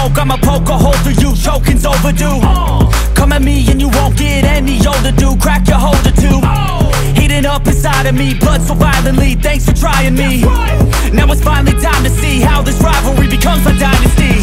smoke, I'ma poke a hole through you. Choking's overdue. Come at me and you won't get any older, dude. Crack your holder too. Heating up inside of me, blood so violently. Thanks for trying me. Now it's finally time to see How this rivalry becomes a dynasty